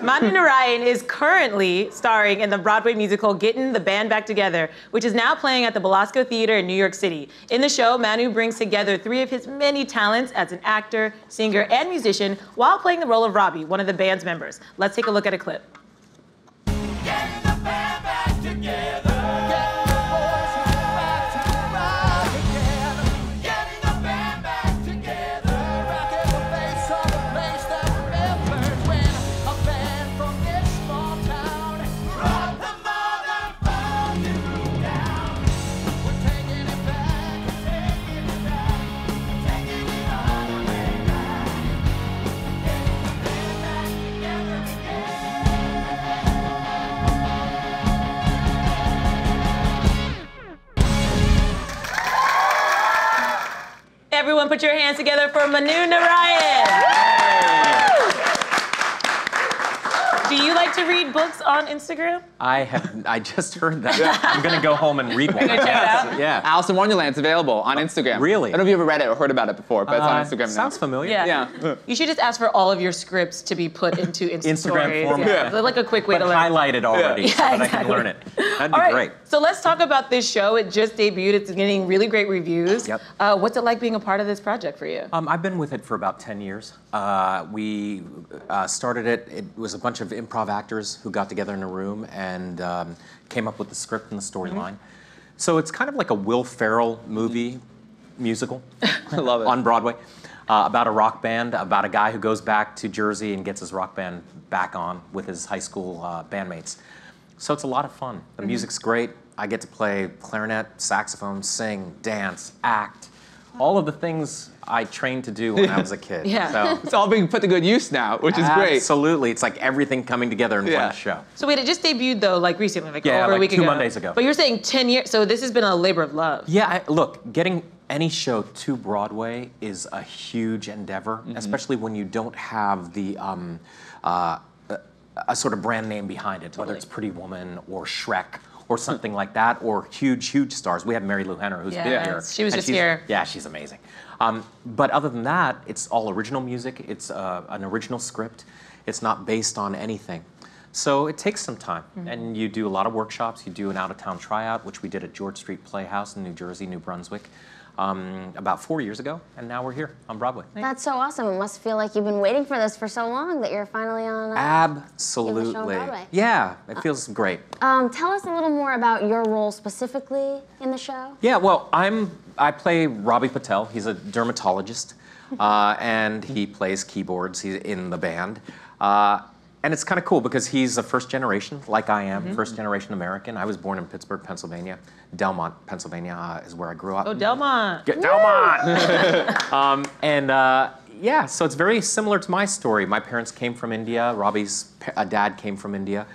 Manu Narayan is currently starring in the Broadway musical Getting the Band Back Together, which is now playing at the Belasco Theater in New York City. In the show, Manu brings together three of his many talents as an actor, singer, and musician while playing the role of Robbie, one of the band's members. Let's take a look at a clip. Put your hands together for Manu Narayan. Do you like to read books on Instagram? I have. I just heard that. I'm gonna go home and read one. Gonna check out? Yeah. Alice in Wonderland's available on Instagram. Really? I don't know if you ever read it or heard about it before, but it's on Uh, Instagram now. Sounds familiar. Yeah. Yeah. You should just ask for all of your scripts to be put into Insta Instagram stories. format. Yeah. Yeah. Like a quick way But to learn. highlighted already Yeah, so that I can learn it. That'd be All right, great. so let's talk about this show. It just debuted. It's getting really great reviews. Yep. Uh, what's it like being a part of this project for you? Um, I've been with it for about 10 years. Uh, we uh, started it, it was a bunch of improv actors who got together in a room and um, came up with the script and the storyline. So it's kind of like a Will Ferrell movie musical I love it. on Broadway uh, about a rock band, about a guy who goes back to Jersey and gets his rock band back on with his high school uh, bandmates. So it's a lot of fun. The music's great. I get to play clarinet, saxophone, sing, dance, act, all of the things I trained to do when I was a kid. Yeah. So It's all being put to good use now, which is great. Absolutely. It's like everything coming together in Yeah. one show. So wait, it just debuted though, like recently, like Yeah, over a week two ago. Mondays ago. But you're saying 10 years. So this has been a labor of love. Yeah, I, look, getting any show to Broadway is a huge endeavor, especially when you don't have the um, uh, a, a sort of brand name behind it, whether it's Pretty Woman or Shrek or something like that, or huge, huge stars. We have Marilu Henner, who's been here. she was just here. Yeah, she's amazing. Um, but other than that, it's all original music. It's uh, an original script. It's not based on anything. So it takes some time, Mm-hmm. and you do a lot of workshops. You do an out-of-town tryout, which we did at George Street Playhouse in New Jersey, New Brunswick, um, about four years ago, and now we're here on Broadway. That's so awesome. It must feel like you've been waiting for this for so long that you're finally on. Uh, Absolutely. Broadway. Yeah, it feels great. um, tell us a little more about your role specifically in the show. Yeah, well, I'm I play Robbie Patel. He's a dermatologist, uh, and he plays keyboards. He's in the band, uh, and it's kind of cool because he's a first generation, like I am, first generation American. I was born in Pittsburgh, Pennsylvania. Delmont, Pennsylvania uh, is where I grew up. Oh, Delmont. Get Delmont. um, and uh, yeah, so it's very similar to my story. My parents came from India. Robbie's uh, dad came from India.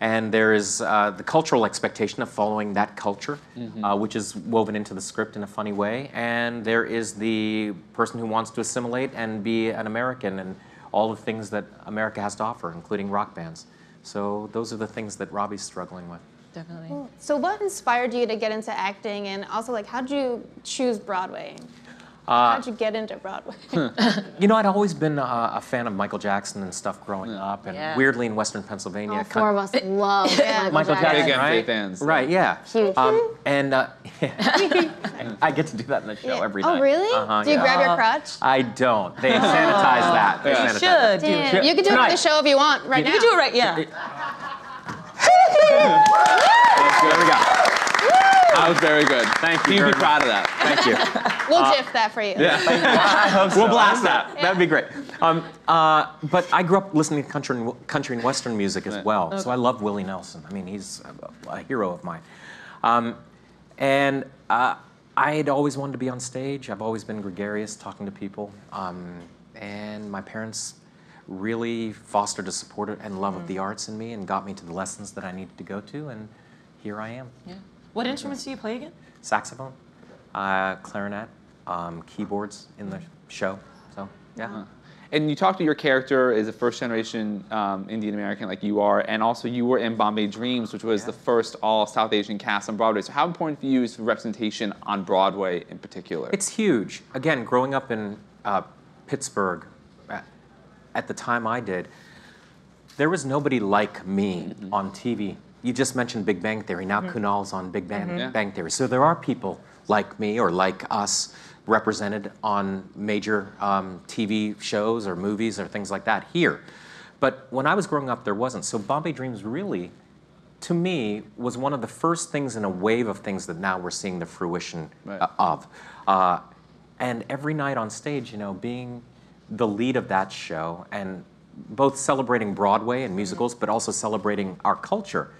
And there is uh, the cultural expectation of following that culture, uh, which is woven into the script in a funny way. And there is the person who wants to assimilate and be an American and all the things that America has to offer, including rock bands. So those are the things that Robbie's struggling with. Definitely. So what inspired you to get into acting and also like how did you choose Broadway? Uh, How'd you get into Broadway? You know, I'd always been uh, a fan of Michael Jackson and stuff growing up, and Yeah. weirdly in Western Pennsylvania. All kind- four of us love Michael, Michael Jackson. Jackson, Big right? Fans. Right, yeah. Huge. Um, and uh, I get to do that in the show every night. oh really? Uh-huh, do you yeah. grab your crotch? I don't. They sanitize that. They You sanitize should. that. do Damn, you can do it Tonight. on the show if you want right You now. can do it right, yeah. There we go. That was very good. Thank you You'd very be proud of that. Thank you. We'll gif that for you. I hope so. We'll blast that. That'd be great. Um, uh, but I grew up listening to country and, country and western music as Right. well, so I love Willie Nelson. I mean, he's a, a hero of mine. Um, and uh, I had always wanted to be on stage. I've always been gregarious, talking to people. Um, and my parents really fostered a support and love of the arts in me and got me to the lessons that I needed to go to, and here I am. Yeah. What instruments do you play again? Saxophone, uh, clarinet, um, keyboards in the show. So, yeah. And you talked to your character as a first generation um, Indian American like you are, and also you were in Bombay Dreams, which was Yeah. the first all South Asian cast on Broadway. So how important for you is representation on Broadway in particular? It's huge. Again, growing up in uh, Pittsburgh, at, at the time I did, there was nobody like me on TV. You just mentioned Big Bang Theory. Now Kunal's on Big Bang, Yeah. Bang Theory. So there are people like me or like us represented on major um, TV shows or movies or things like that here. But when I was growing up, there wasn't. So Bombay Dreams really, to me, was one of the first things in a wave of things that now we're seeing the fruition Right. of. Uh, and every night on stage, you know, being the lead of that show and both celebrating Broadway and musicals, but also celebrating our culture,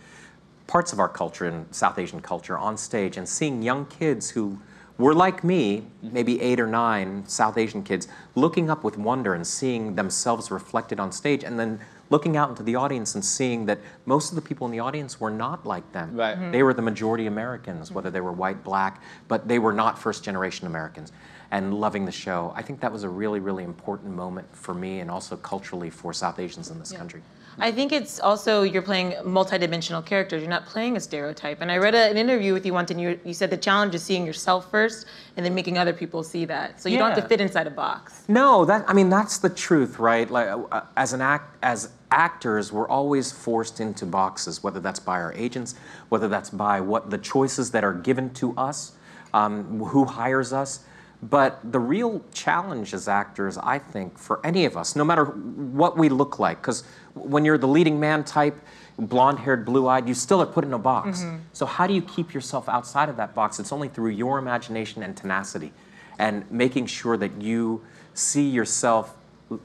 parts of our culture and South Asian culture on stage, and seeing young kids who were like me, maybe eight or nine South Asian kids, looking up with wonder and seeing themselves reflected on stage, and then looking out into the audience and seeing that most of the people in the audience were not like them. Right. Mhm. They were the majority Americans, whether they were white, black, but they were not first generation Americans. And loving the show. I think that was a really, really important moment for me and also culturally for South Asians in this country. I think it's also you're playing multidimensional characters. You're not playing a stereotype. And I read a, an interview with you once, and you, you said the challenge is seeing yourself first and then making other people see that. So you don't have to fit inside a box. No, that I mean that's the truth, right? Like uh, as an act as actors, we're always forced into boxes, whether that's by our agents, whether that's by what the choices that are given to us, um, who hires us. But the real challenge as actors, I think, for any of us, no matter what we look like, because when you're the leading man type, blonde haired, blue eyed, you still are put in a box. So, how do you keep yourself outside of that box? It's only through your imagination and tenacity and making sure that you see yourself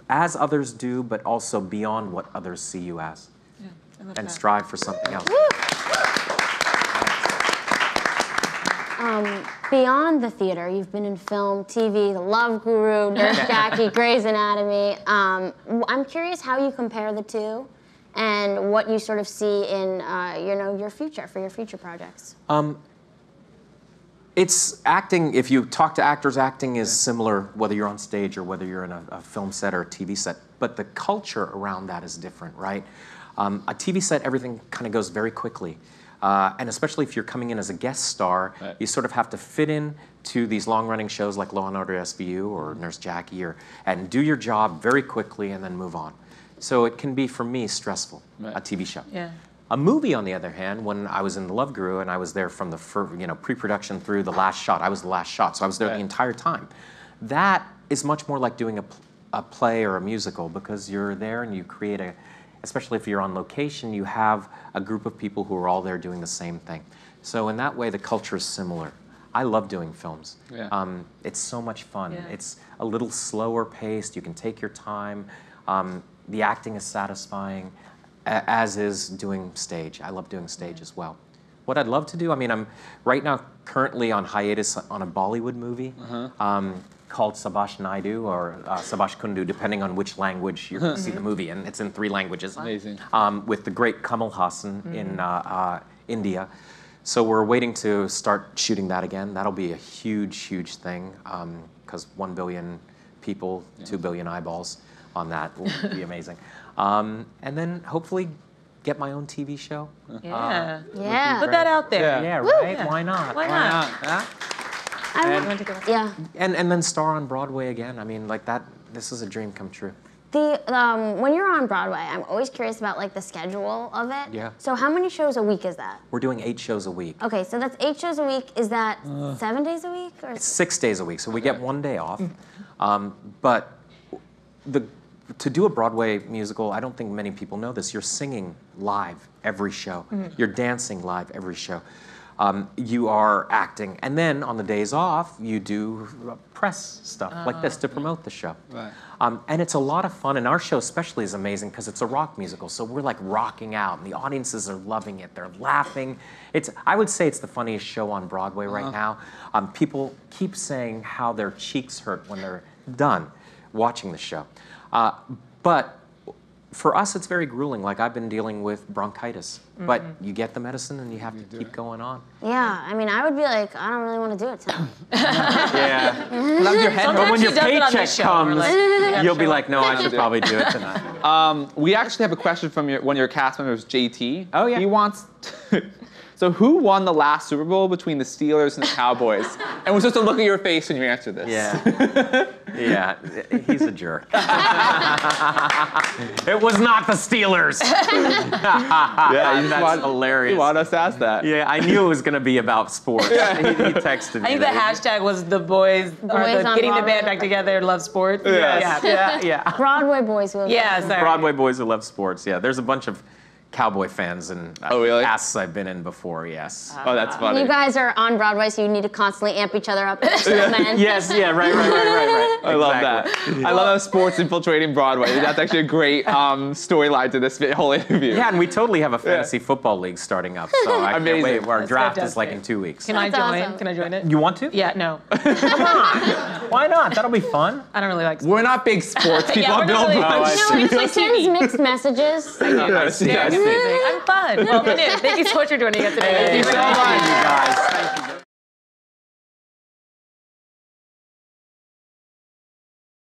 as others do, but also beyond what others see you as, and strive for something else. Beyond the theater, you've been in film, TV, The Love Guru, Nurse Jackie, Grey's Anatomy. Um, w- I'm curious how you compare the two, and what you sort of see in uh, you know your future for your future projects. It's acting, if you talk to actors, acting is similar whether you're on stage or whether you're in a, a film set or a TV set, but the culture around that is different, right? Um, a TV set, everything kind of goes very quickly. Uh, and especially if you're coming in as a guest star, Right. you sort of have to fit in to these long-running shows like Law and Order SVU or Nurse Jackie, or and do your job very quickly and then move on. So it can be for me stressful, Right. a TV show. Yeah. A movie, on the other hand, when I was in The Love Guru and I was there from the fir- you know pre-production through the last shot, I was the last shot, so I was there Right. the entire time. That is much more like doing a, pl- a play or a musical because you're there and you create a, especially if you're on location, you have a group of people who are all there doing the same thing. So in that way, the culture is similar. I love doing films. Yeah. Um, it's so much fun. Yeah. It's a little slower paced. You can take your time. Um, the acting is satisfying, a- as is doing stage. I love doing stage as well. What I'd love to do, I mean, I'm right now currently on hiatus on a Bollywood movie um, called Sabash Naidu or uh, Sabash Kundu, depending on which language you see the movie in. It's in three languages. Amazing. Um, with the great Kamal Haasan in uh, uh, India. So we're waiting to start shooting that again. That'll be a huge, huge thing because one billion people, two billion eyeballs on that will be amazing. Um, and then hopefully get my own TV show. Yeah. Yeah. Put that out there. Yeah. Yeah, right? Why not? Why Why not? not? Huh? I You would- want to go? yeah. And, and then star on Broadway again. I mean, like that, this is a dream come true. The um, when you're on Broadway, I'm always curious about like the schedule of it. Yeah. So how many shows a week is that? We're doing eight shows a week. Okay, so that's eight shows a week. Is that seven days a week or? six days a week, so we get one day off. Um, but the to do a Broadway musical, I don't think many people know this. You're singing live every show. You're dancing live every show. Um, you are acting, and then on the days off, you do uh, press stuff like this to promote the show. Right. Um, and it's a lot of fun, and our show especially is amazing because it's a rock musical. So we're like rocking out, and the audiences are loving it. They're laughing. It's I would say it's the funniest show on Broadway right now. Um, people keep saying how their cheeks hurt when they're done watching the show. Uh, but for us, it's very grueling. Like I've been dealing with bronchitis, but you get the medicine and you have to keep going on. Yeah, I mean, I would be like, I don't really want to do it tonight. Yeah. Love your head. But when your does it on paycheck this show, and we're comes, like, you you'll be like, no, I should probably do it tonight. Um, we actually have a question from your, one of your cast members, JT. Oh, yeah. He wants. So, who won the last Super Bowl between the Steelers and the Cowboys? and we're supposed to look at your face when you answer this. Yeah. yeah, he's a jerk. it was not the Steelers. yeah, you That's want, hilarious. You want us to ask that? Yeah, I knew it was going to be about sports. he, he texted me. I think the hashtag was the boys, or Boys the on getting the band back together, love sports. Yes. Yeah. Yeah, yeah. Broadway boys who have Yeah, sorry. Broadway boys who love sports. Yeah, there's a bunch of cowboy fans and uh, Oh, really? casts I've been in before. Yes. Oh, that's funny. You guys are on Broadway, so you need to constantly amp each other up. yes. Yeah. Right. Right. Right. Right. Right. I love that. I love how sports infiltrating Broadway. That's actually a great um, storyline to this whole interview. Yeah, and we totally have a fantasy football league starting up. So I Amazing. can't wait. Our That's draft is like in two weeks. Can I join? awesome. Can I join it? You want to? Yeah, no. Why not? That'll be fun. I don't really like sports. We're not big sports people Yeah, on we're not really Billboard. I No, see. it's like sends mixed messages. Yes, Yeah, yes. it's amazing. I'm fun. Well, Nick, thank you so much for joining us today. Thank you so much. you guys. Thank you.